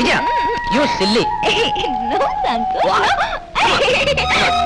Vijaya you silly no, Santosh.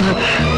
Oh,